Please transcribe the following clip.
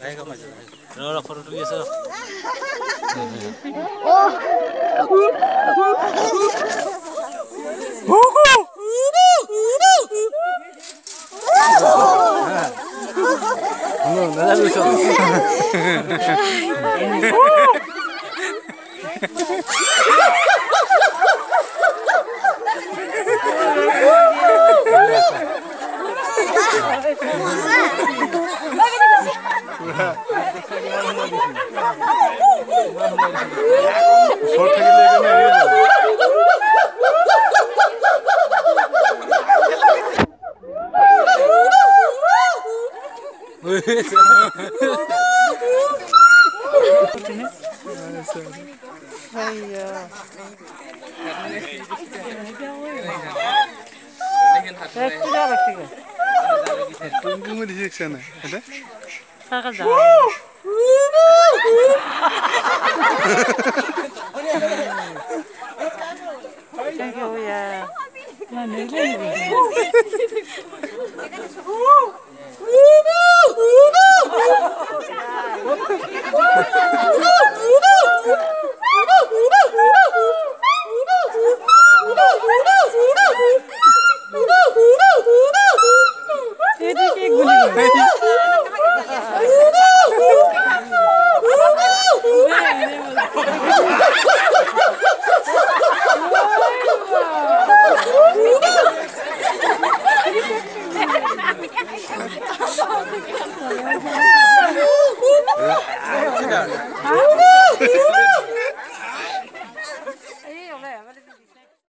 나이가 맞아. 너라 포를 위해서. 너 나잘 있어. Alright, so. twee... Uh... Ja, যাবে Heel erg. তুমি তুমি দিয়েছে না Heel erg. যাবে Thank you, yeah. Ja,